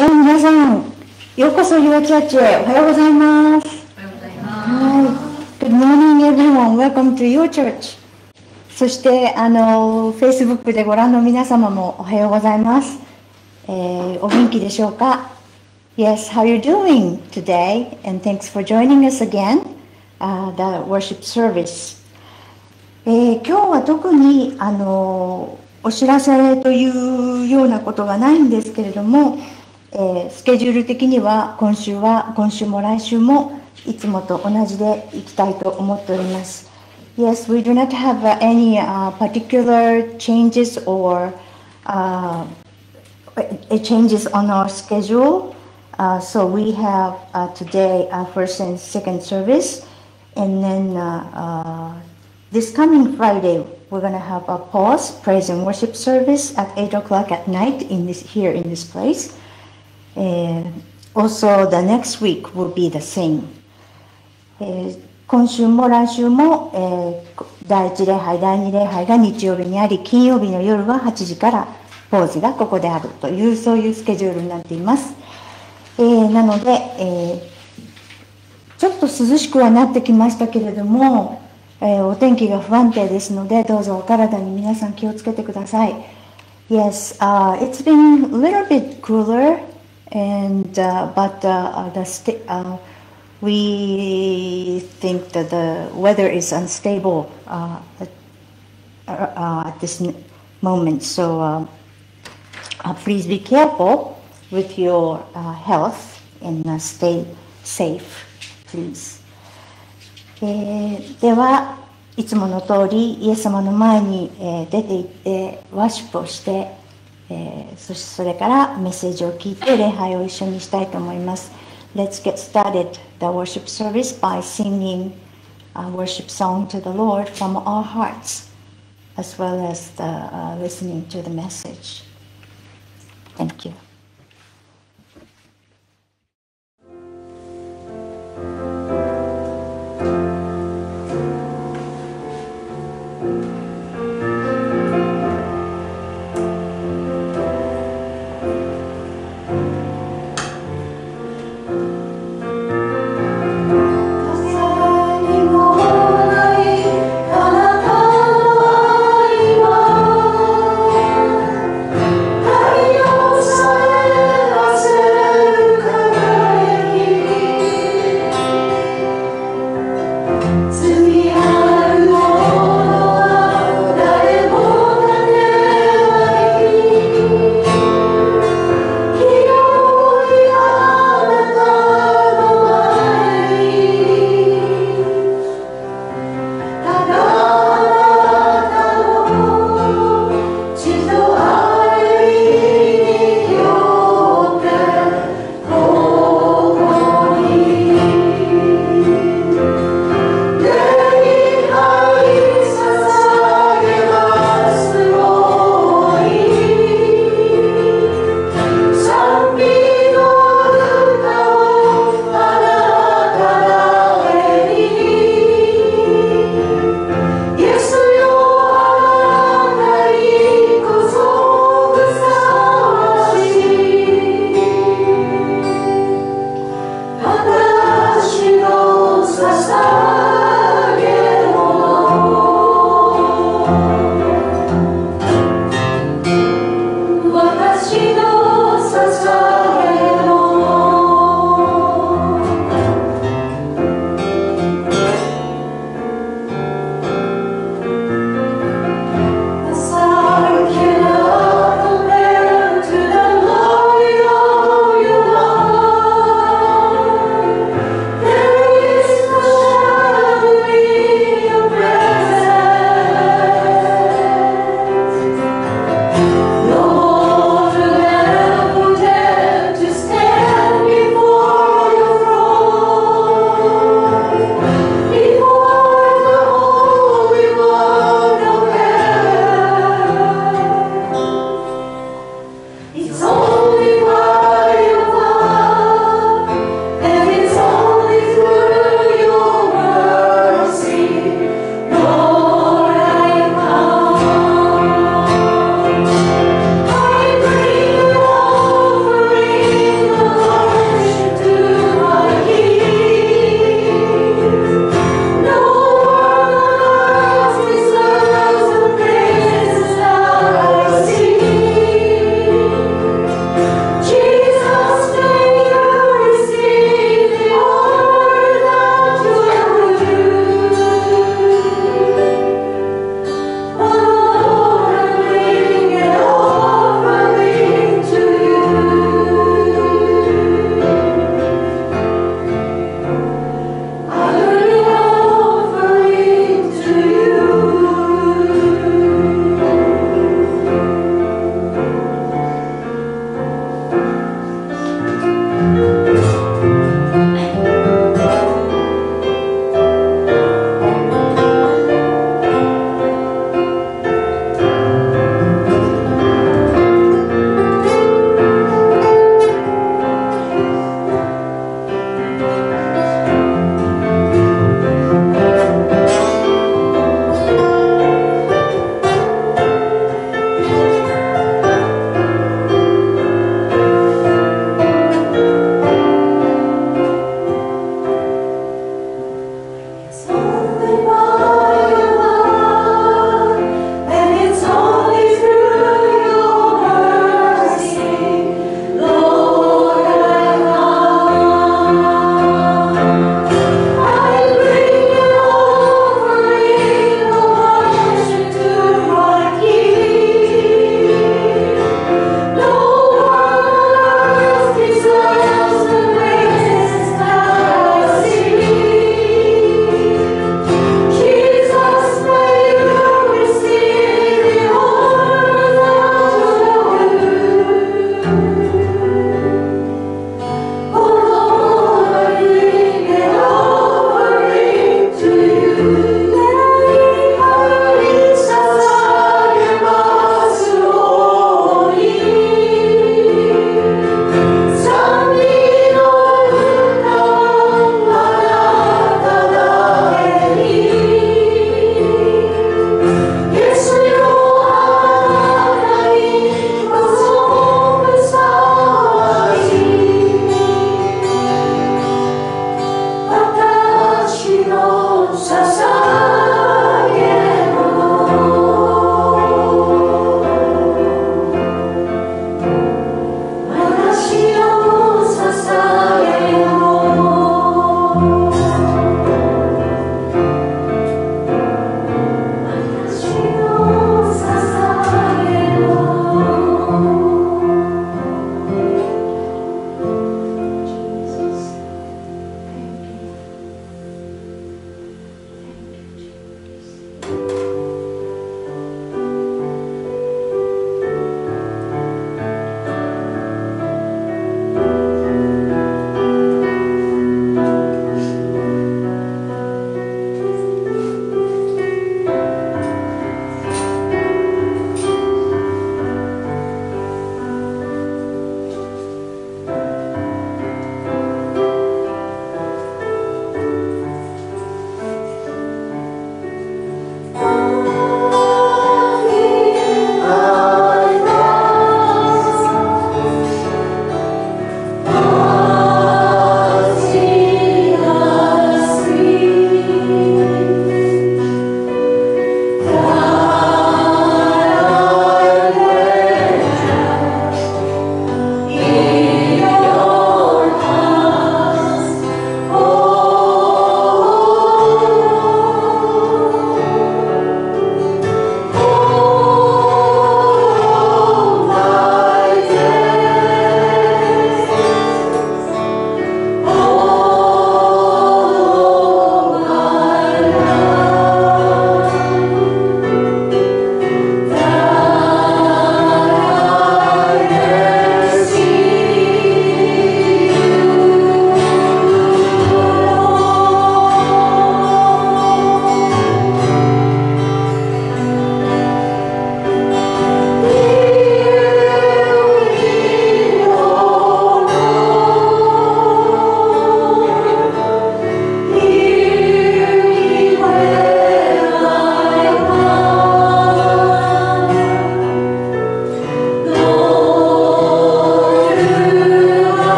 えー、皆さん、ようこそ Your Church へおはようございます。はい。Good morning everyone. Welcome to Your Church. そして、あの、Facebook でご覧の皆様もおはようございます。えー、お元気でしょうか Yes, how you doing today? And thanks for joining us again, uh, the worship service. えー今日は特にあのお知らせというようなことはないんですけれども、えースケジュール的には今週は今週も来週もいつもと同じでいきたいと思っております。Yes, we do not have uh, any uh, particular changes or uh, uh, changes on our schedule. Uh, so we have uh, today uh, first and second service, and then uh, uh, this coming Friday we're going to have a pause praise and worship service at eight o'clock at night in this here in this place. And also the next week will be the same. えー今週も来週も、えー第1礼拝、第2礼拝が日曜日にあり、金曜日の夜は8時からポーズがここであるという、そういうスケジュールになっています。えーなので、えーちょっと涼しくはなってきましたけれども、えーお天気が不安定ですので、どうぞお体に皆さん気をつけてください。Yes, uh, it's been a little bit cooler, and uh, but uh, the sta- uh, we think that the weather is unstable uh, at, uh, at this n- moment. So um, uh, please be careful with your uh, health and uh, stay safe, please. えーではいつもの通りイエス様の前に、えー出て行ってワーシップをして、 えーそしてそれからメッセージを聞いて礼拝を一緒にしたいと思います。Let's get started the worship service by singing a worship song to the Lord from our hearts as well as the, uh, listening to the message. Thank you.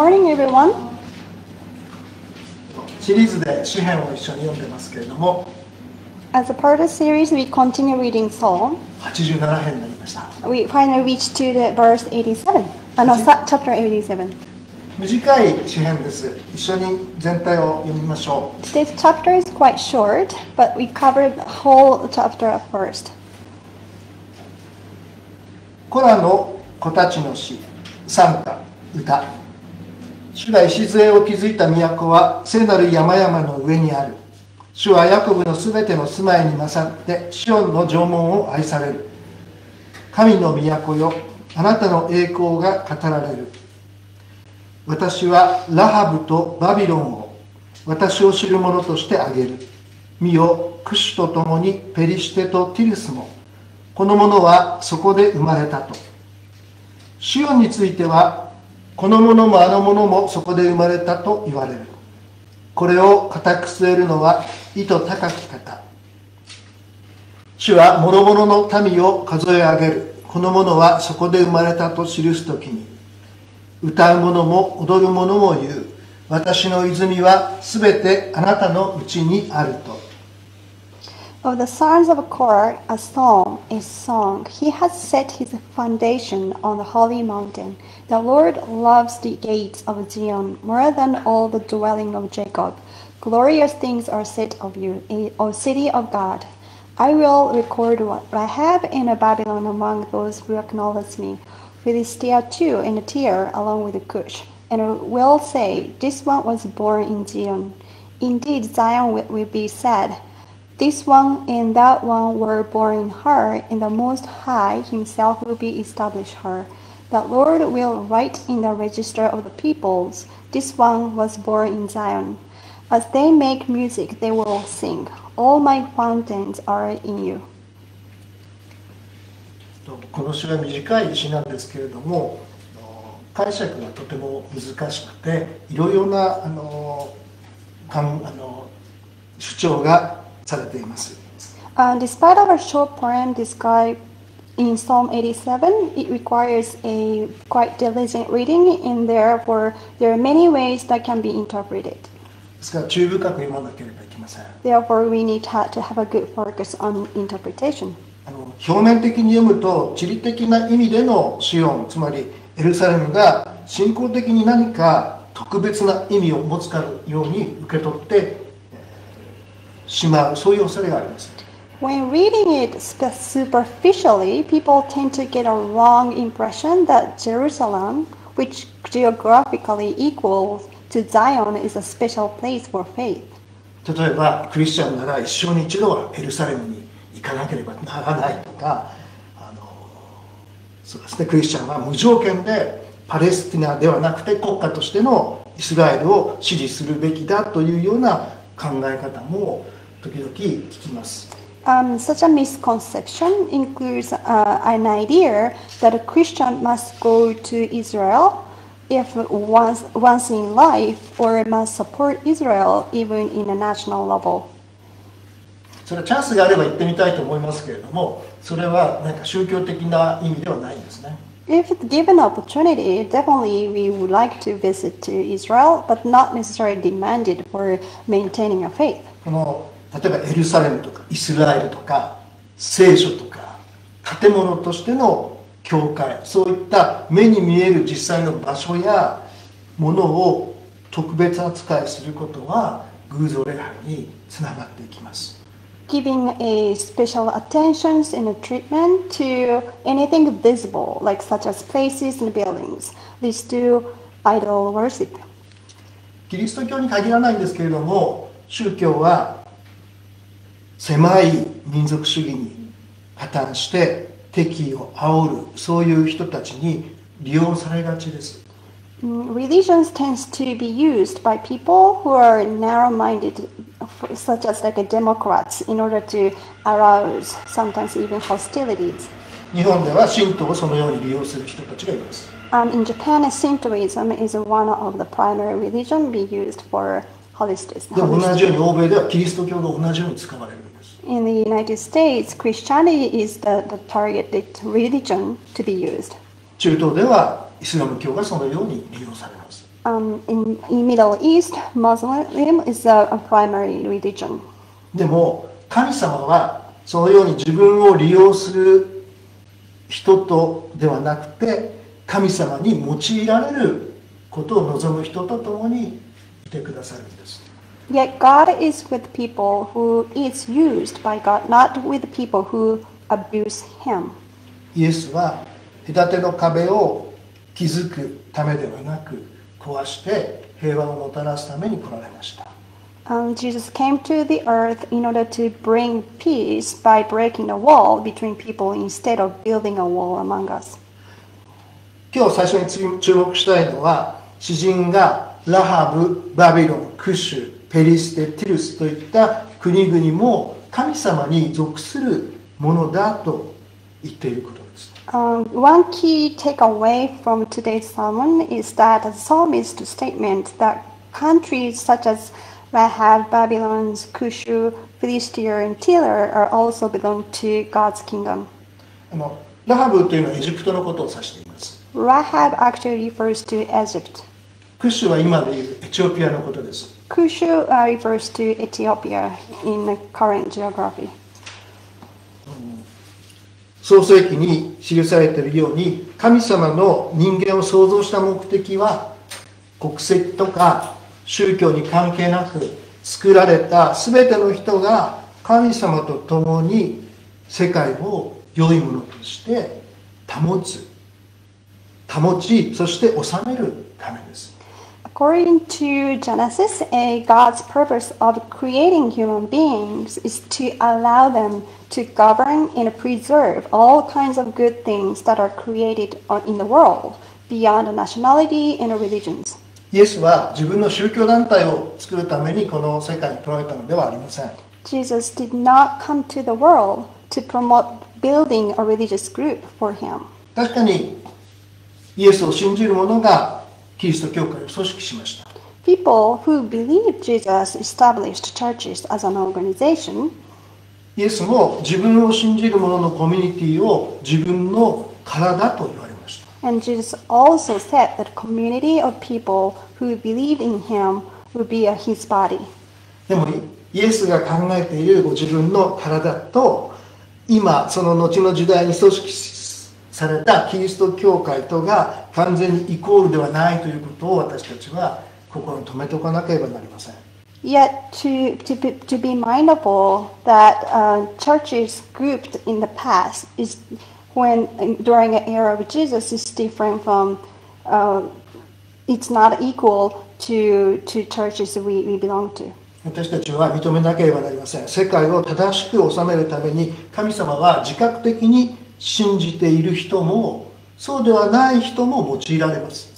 morning, everyone. シリーズで詩篇を一緒に読んでますけれども、 As a part of the series, we continue reading Psalm. 87編になりました。 We finally reached to the verse 87. Uh, no, sa- chapter 87. 短い詩篇です。一緒に全体を読みましょ This chapter is quite short, but we covered the whole chapter at first. う。コラの子たちの詩、賛歌、歌。 主が礎を築いた都は聖なる山々の上にある。主はヤコブのすべての住まいに勝って、シオンの城門を愛される。神の都よ、あなたの栄光が語られる。私はラハブとバビロンを私を知る者としてあげる。見よ、クシュと共にペリシテとティルスも、この者はそこで生まれたと。シオンについては、この者もあの者もそこで生まれたと言われる。これを固く据えるのは意図高き方。主は諸々の民を数え上げる。この者はそこで生まれたと記すときに、歌う者も踊る者も言う。私の泉はすべてあなたのうちにあると。Of the sons of Korah, a psalm is sung. He has set his foundation on the holy mountain. The Lord loves the gates of Zion more than all the dwelling of Jacob. Glorious things are said of you, O city of God. I will record what I have in Babylon among those who acknowledge me. Philistia too in Tyre along with Cush. And will say, This one was born in Zion. Indeed, Zion will be said, this one and that one were born in her, and the Most High Himself will be established her. The Lord will write in the register of the peoples, This one was born in Zion. As they make music, they will sing, All my fountains are in you. この詩は短い詩なんですけれどもあの解釈がとても難しくていろいろなあのかんあの主張が されています Uh, despite our short poem described in Psalm 87, it requires a quite diligent reading, and therefore there are many ways that can be interpreted. ですから注意深く読まなければいけません Therefore, we need to to have a good focus on interpretation. あの表面的に読むと地理的な意味でのシオンつまりエルサレムが信仰的に何か特別な意味を持つかのように受け取ってえーしまうそういう恐れがあります When reading it superficially, people tend to get a wrong impression that Jerusalem, which geographically equals to Zion, is a special place for faith. 例えばクリスチャンなら一生に一度はエルサレムに行かなければならないとかあのそうですねクリスチャンは無条件でパレスティナではなくて国家としてのイスラエルを支持するべきだというような考え方も時々聞きます。 Um, such a misconception includes uh, an idea that a Christian must go to Israel if once, once in life or must support Israel even in a national level. それはチャンスがあれば行ってみたいと思いますけれどもそれは何か宗教的な意味ではないんですね。 If given opportunity, definitely we would like to visit to Israel, but not necessarily demanded for maintaining a faith. この 例えばエルサレムとかイスラエルとか聖書とか建物としての教会そういった目に見える実際の場所やものを特別扱いすることは偶像礼拝につながっていきます Giving a special attentions and treatment to anything visible, like such as places and buildings, leads to idol worship. キリスト教に限らないんですけれども宗教は狭い民族主義に破綻して敵意を煽るそういう人たちに利用されがちです Mm, Religions tends to be used by people who are narrow-minded, such as like a Democrats, in order to arouse sometimes even hostilities. 日本では神道をそのように利用する人たちがいます Um, in Japan, Shintoism is one of the primary religion being used for holistics. でも同じように欧米ではキリスト教が同じように使われる In the United States, Christianity is the, the targeted religion to be used. 中東ではイスラム教がそのように利用されます。Um, in, in Middle East, Muslim is a, a primary religion. でも神様はそのように自分を利用する人とではなくて神様に用いられることを望む人と共にいてくださるんです。Yet God is with people who is used by God, not with people who abuse Him. イエスは隔ての壁を築くためではなく壊して平和をもたらすために来られました。 Um, Jesus came to the earth in order to bring peace by breaking a wall between people instead of building a wall among us. 今日最初に注注目したいのは詩人がラハブ、バビロン、クシュ、 ペリステ、ティルスといった国々も神様に属するものだと言っていることです。Um, one key takeaway from today's sermon is that the psalmist's statement that countries such as Rahab, Babylon, Cushu, Philistia, and Tyre are also belong to God's kingdom. あのラハブというのはエジプトのことを指しています。Rahab actually refers to Egypt. クシュは今でいうエチオピアのことです。Cushu uh, refers to Ethiopia in the current geography? 創世記に記されているように神様の人間を創造した目的は国籍とか宗教に関係なく作られた全ての人が神様と共に世界を良いものとして保つ保ちそして治めるためです According to Genesis, a God's purpose of creating human beings is to allow them to govern and preserve all kinds of good things that are created on- in the world beyond nationality and religions. イエスは自分の宗教団体を作るためにこの世界に来られたのではありません Jesus did not come to the world to promote building a religious group for him. 確かにイエスを信じる者が キリスト教会を組織しました People who believe Jesus established churches as an organization, イエスも自分を信じる者のコミュニティを自分の体と言われました and Jesus also said that community of people who believed in him would be his body. でもイエスが考えているご自分の体と今その後の時代に組織されたキリスト教会とが完全にイコールではないということを私たちは心に留めておかなければなりません Yet to, to, be, to be mindful that uh, churches grouped in the past is when during an era of Jesus is different from uh, it's not equal to to churches we, we belong to. 私たちは認めなければなりません世界を正しく治めるために神様は自覚的に信じている人もそうではない人も用いられます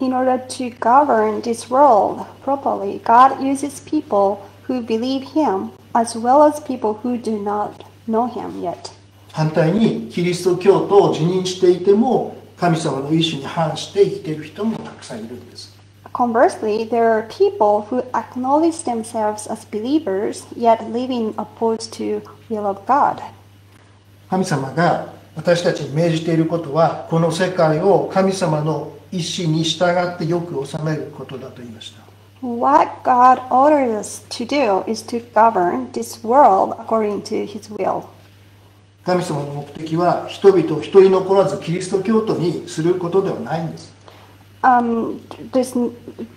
In order to govern this world properly, God uses people who believe Him as well as people who do not know Him yet. 反対にキリスト教徒を辞任していても神様の意志に反して生きている人もたくさんいるんです Conversely, there are people who acknowledge themselves as believers yet living opposed to will of God. 神様が私たちに命じていることはこの世界を神様の意志に従ってよく治めることだと言いました What God orders us to do is to govern this world according to His will. 神様の目的は人々を一人残らずキリスト教徒にすることではないんです Um, n-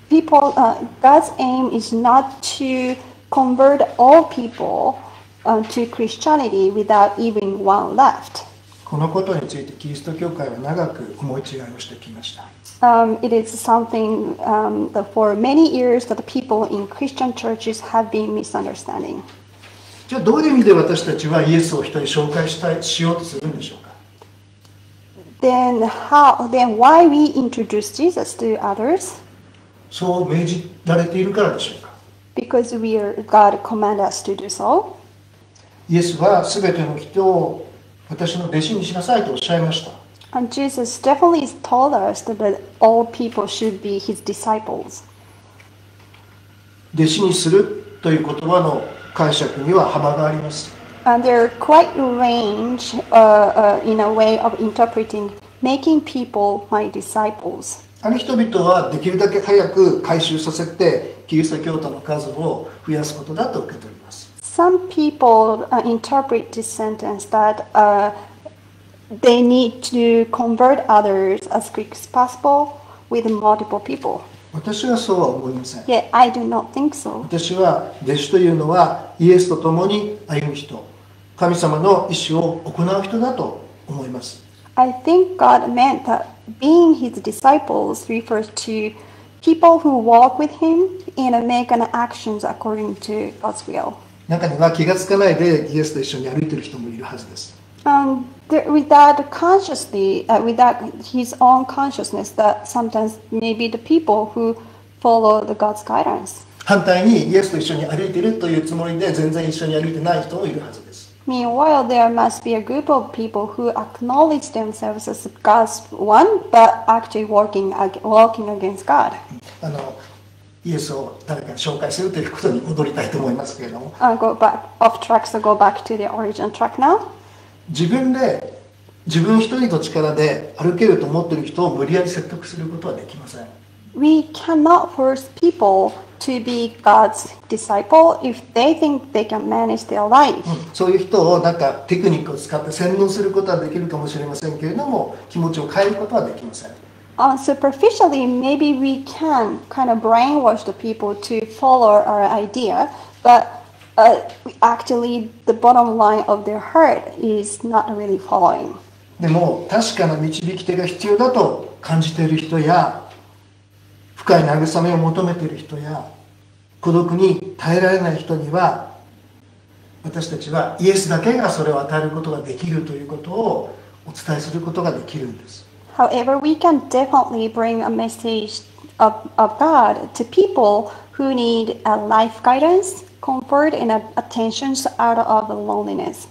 people. Uh, God's aim is not to convert all people uh, to Christianity without even one left. このことについてキリスト教会は長く思い違いをしてきました Um, it is something um, that for many years that the people in Christian churches have been misunderstanding. じゃあどういう意味で私たちはイエスを一人紹介したいしようとするんでしょうか Then how? Then why we introduce Jesus to others? そう命じられているからでしょうか Because we are God command us to do so. イエスは全ての人を私の弟子にしなさいとおっしゃいました And Jesus definitely told us that, all people should be His disciples. 弟子にするという言葉の解釈には幅があります And there are quite a range uh, uh, in a way of interpreting making people my disciples. ある人々はできるだけ早く回収させてキリスト教徒の数を増やすことだと受け取ります Some people uh, interpret this sentence that uh, they need to convert others as quick as possible with multiple people. 私はそうは思いません Yet I do not think so. 私は弟子というのはイエスと共に歩む人神様の意思を行う人だと思います I think God meant that being his disciples refers to people who walk with him and make an actions according to God's will. 中には気がつかないでイエスと一緒に歩いている人もいるはずです Um, without consciously, uh, without his own consciousness, that sometimes maybe the people who follow the God's guidance. 反対にイエスと一緒に歩いているというつもりで全然一緒に歩いてない人もいるはずです Meanwhile, there must be a group of people who acknowledge themselves as God's one, but actually working ag- walking against God. あのイエスを誰かに紹介するということに戻りたいと思いますけれども Uh, go back off track, so go back to the original track now. 自分で自分一人の力で歩けると思っている人を無理やり説得することはできません We cannot force people to be God's disciple if they think they can manage their life. そういう人をなんかテクニックを使って洗脳することはできるかもしれませんけれども気持ちを変えることはできません Uh, superficially, maybe we can kind of brainwash the people to follow our idea, but uh, actually, the bottom line of their heart is not really following. でも確かな導き手が必要だと感じている人や深い慰めを求めている人や孤独に耐えられない人には私たちはイエスだけがそれを与えることができるということをお伝えすることができるんです However, we can definitely bring a message of, of God to people who need a life guidance, comfort, and a- attention out of the loneliness.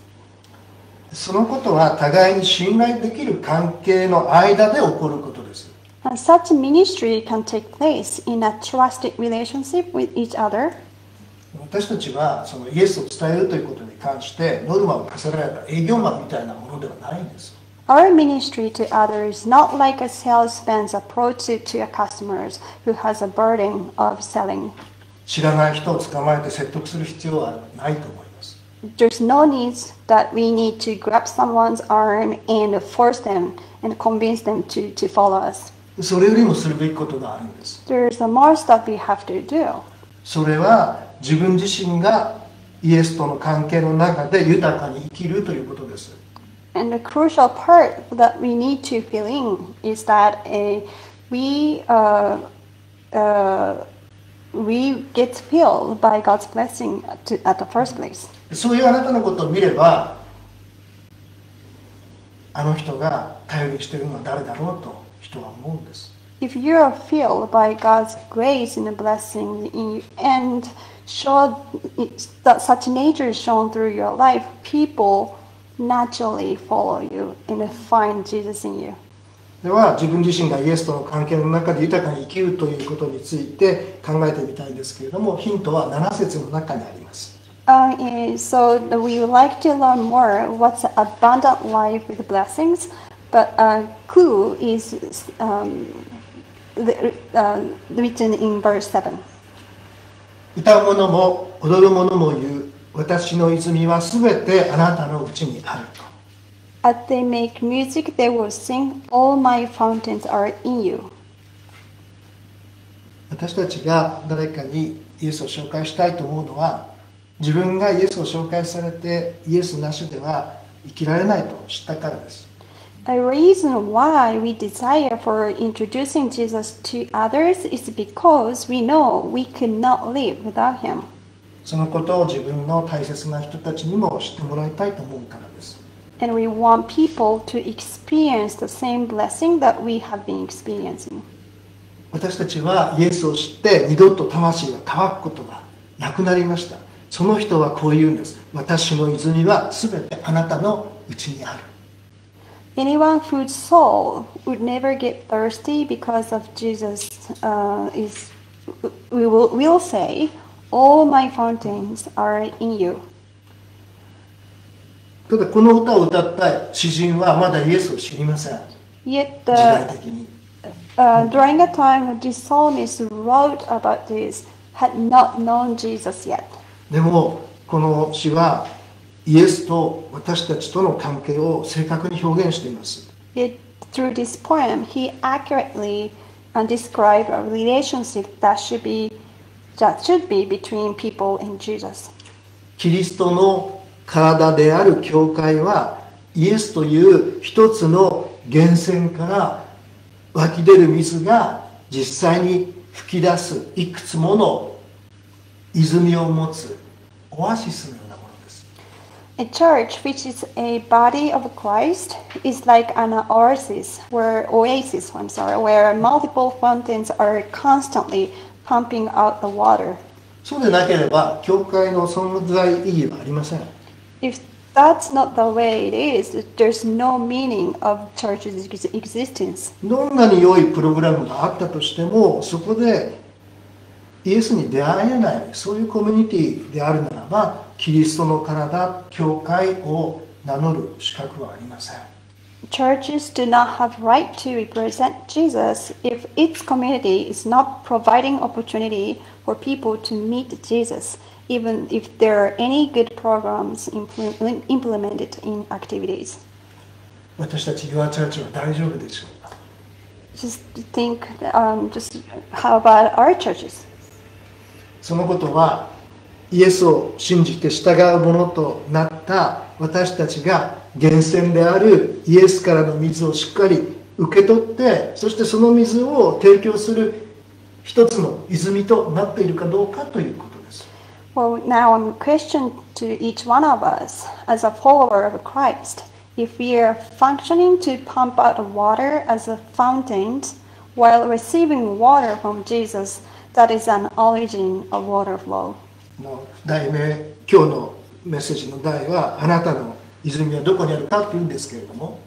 そのことは互いに信頼できる関係の間で起こることです And such ministry can take place in a trusted relationship with each other. 私たちはそのイエスを伝えるということに関してノルマを課せられた営業マンみたいなものではないんです Our ministry to others is not like a salesman's approach to, to a customers who has a burden of selling. 知らない人を捕まえて説得する必要はないと思います There's no need that we need to grab someone's arm and force them and convince them to, to follow us. それよりもするべきことがあるんです There's a more stuff we have to do. それは自分自身がイエスとの関係の中で豊かに生きるということです And the crucial part that we need to fill in is that uh, we uh, uh, we get filled by God's blessing to, at the first place. そういうあなたのことを見ればあの人が頼りにしているのは誰だろうと人は思うんです If you are filled by God's grace and blessing in you, and show that such nature is shown through your life, people naturally follow you and find Jesus in you. では自分自身がイエスとの関係の中で豊かに生きるということについて考えてみたいんですけれどもヒントは7節の中にあります Uh, eh, so we would like to learn more what's an abundant life with blessings, but a clue is um, the, uh, written in verse 7. 歌う者も踊る者も言う私の泉はすべてあなたのうちにあると As they make music, they will sing, All my fountains are in you. 私たちが誰かにイエスを紹介したいと思うのは自分がイエスを紹介されてイエスなしでは生きられないと知ったからです A reason why we desire for introducing Jesus to others is because we know we could not live without him. そのことを自分の大切な人たちにも知ってもらいたいと思うからです And we want people to experience the same blessing that we have been experiencing. 私たちはイエスを知って二度と魂が乾くことがなくなりましたその人はこう言うんです私の泉はすべてあなたのうちにある Anyone whose soul would never get thirsty because of Jesus uh, is, we will, will say, All my fountains are in you. ただこの歌を歌った詩人はまだイエスを知りません Yet 時代 the, 的に uh, during the time the psalmist wrote about this, had not known Jesus yet. でもこの詩はイエスと私たちとの関係を正確に表現しています It, through this poem, he accurately uh, described a relationship that should be that should be between people and Jesus. キリストの体である教会はイエスという一つの源泉から湧き出る水が実際に噴き出すいくつもの泉を持つオアシスのようなものです A church, which is a body of Christ, is like an oasis, where oasis, I'm sorry, where multiple fountains are constantly pumping out the water. そうでなければ教会の存在意義はありません If that's not the way it is, there's no meaning of church's ex- existence. どんなに良いプログラムがあったとしてもそこでイエスに出会えないそういうコミュニティであるならばキリストの体教会を名乗る資格はありません Churches do not have right to represent Jesus if its community is not providing opportunity for people to meet Jesus, even if there are any good programs impl- implemented in activities. 私たち Your Church は大丈夫でしょうか Just think, um, just how about our churches? そのことはイエスを信じて従うものとなった私たちが 源泉であるイエスからの水をしっかり受け取ってそしてその水を提供する一つの泉となっているかどうかということです Well, now I'm a question to each one of us as a follower of Christ. If we are functioning to pump out water as a fountain while receiving water from Jesus, that is an origin of water flow. の題名今日のメッセージの題はあなたの泉はどこにあるかというんですけれども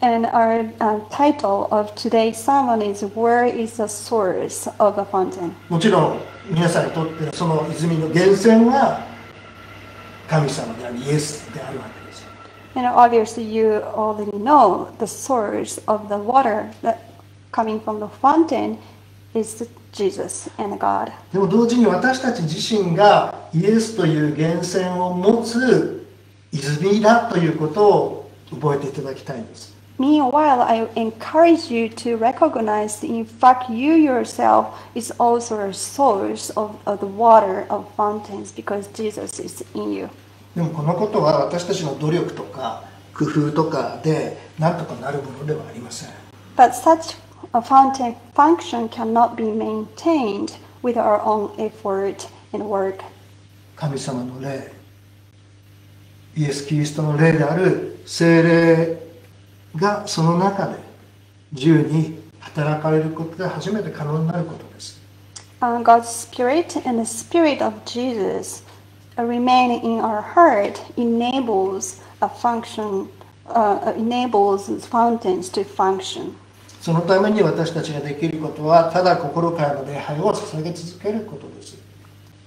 And our uh, title of today's sermon is Where is the Source of the Fountain? もちろん皆さんにとってその泉の源泉は神様でありイエスであるわけです And obviously, you already know the source of the water that coming from the fountain is Jesus and God. でも同時に私たち自身がイエスという源泉を持つ泉だということを覚えていただきたいんです Meanwhile, I encourage you to recognize, in fact, you yourself is also a source of, of the water of fountains because Jesus is in you. でもこのことは私たちの努力とか工夫とかで何とかなるものではありません But such a fountain function cannot be maintained with our own effort and work. 神様の霊イエス・キリストの霊である精霊がその中で自由に働かれることで初めて可能になることです Uh, God's Spirit and the Spirit of Jesus uh, remaining in our heart enables a function, uh, enables fountains to function. そのために私たちができることはただ心からの礼拝を捧げ続けることです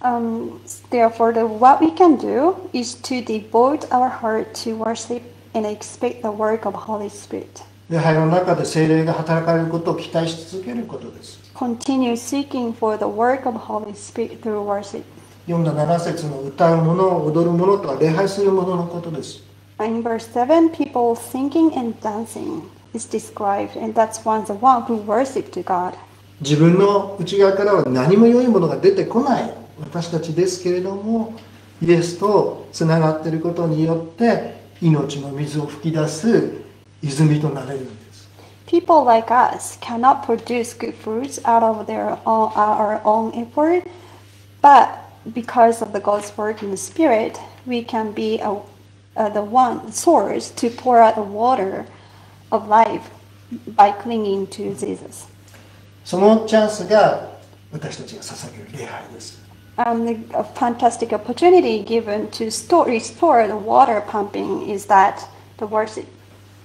Um, therefore, the, what we can do is to devote our heart to worship and expect the work of Holy Spirit. 礼拝の中で精霊が働かれることを期待し続けることです Continue seeking for the work of Holy Spirit through worship. 読んだ7節の歌うもの踊るものとは礼拝するもののことです In verse 7, people singing and dancing is described, and that's one the one who worship to God. 自分の内側からは何も良いものが出てこない 私たちですけれどもイエスとつながっていることによって命の水を吹き出す泉となれるんです People like us cannot produce good fruits out of their own, our own effort, but because of the God's work in the Spirit, we can be a, uh, the one source to pour out the water of life by clinging to Jesus. そのチャンスが私たちが捧げる礼拝です Um, the, a fantastic opportunity given to store, restore the water pumping is that the worship.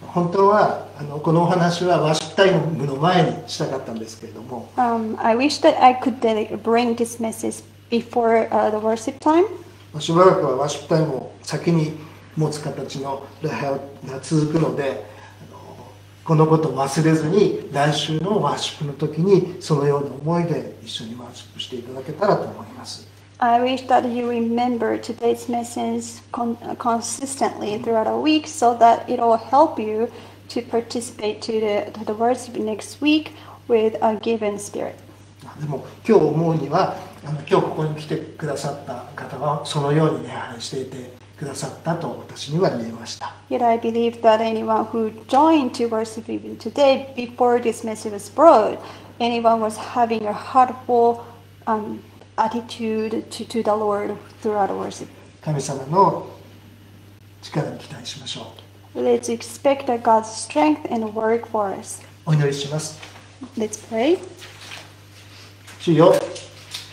本当はあのこのお話はワーシップタイムの前にしたかったんですけれども Um, I wish that I could uh, bring this message before uh, the worship time. しばらくはワーシップタイムを先に持つ形の礼拝が続くのでこのことを忘れずに来週のワーシップの時にそのような思いで一緒にワーシップしていただけたらと思います I wish that you remember today's message con- uh, consistently throughout the week so that it will help you to participate to the, to the worship next week with a given spirit. でも今日思うにはあの今日ここに来てくださった方はそのように礼拝していてくださったと私には見えました Yet I believe that anyone who joined to worship even today, before this message was brought, anyone was having a heartful um, attitude to, to the Lord throughout worship. 神様の力に期待しましょ Let's expect God's strength and work for us. うお祈りします Let's pray. 主よ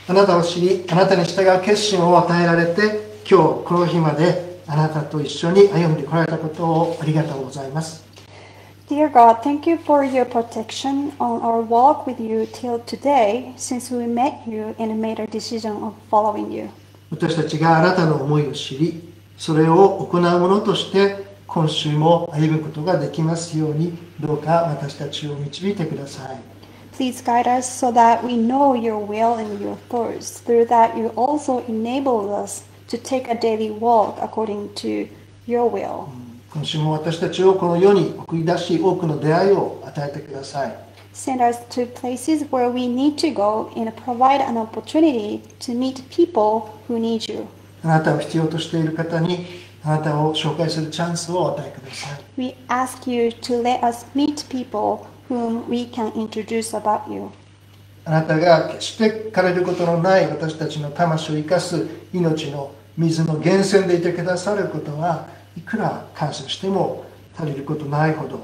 あなたを知りあなたに従う決心を与えられて今日この日まであなたと一緒に歩んでこられたことをありがとうございます Dear God, thank you for your protection on our walk with you till today, since we met you and made our decision of following you. 私たちがあなたの思いを知りそれを行うものとして今週も歩むことができますようにどうか私たちを導いてください Please guide us so that we know your will and your thoughts. Through that, you also enable us to take a daily walk according to your will. 今週も私たちをこの世に送り出し多くの出会いを与えてください Send us to places where we need to go and provide an opportunity to meet people who need you. あなたを必要としている方にあなたを紹介するチャンスをお与えください We ask you to let us meet people whom we can introduce about you. あなたが決して枯れることのない私たちの魂を生かす命の水の源泉でいてくださることはいくら感謝しても足りることないほど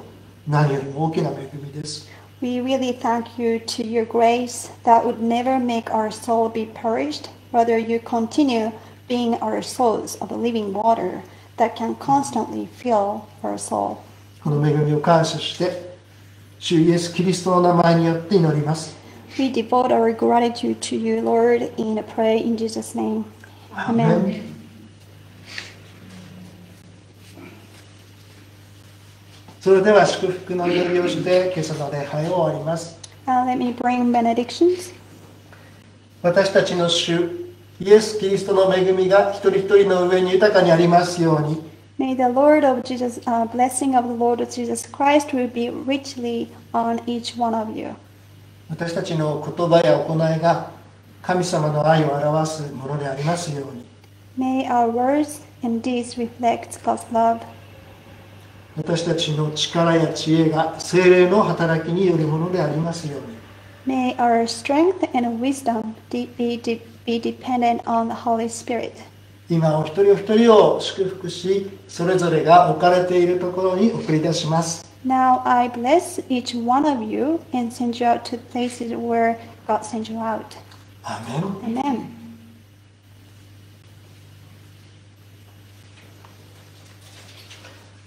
何よりも大きな恵みです We really thank you to your grace that would never make our soul be perished, rather you continue being our source of living water that can constantly fill our soul. この恵みを感謝して主イエス・キリストの名前によって祈ります We devote our gratitude to you, Lord, and pray in Jesus' name. Amen. それでは祝福の祈りをして今朝の礼拝を終わります Uh, let me bring benedictions. 私たちの主イエス・キリストの恵みが一人一人の上に豊かにありますように May the Lord of Jesus, uh, blessing of the Lord of Jesus Christ will be richly on each one of you. 私たちの言葉や行いが神様の愛を表すものでありますように May our words and deeds reflect God's love. 私たちの力や知恵が精霊の働きによるものでありますように May our strength and wisdom be, de- be dependent on the Holy Spirit. 今お一人お一人を祝福しそれぞれが置かれているところに送り出します Now I bless each one of you and send you out to places where God sends you out. アーメン Amen.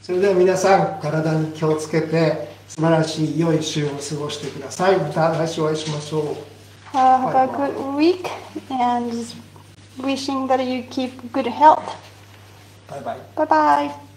それでは皆さん体に気をつけて素晴らしい良い週を過ごしてくださいまた来週お会いしましょう Uh, have a good week and wishing that you keep good health. バイバイ Bye bye.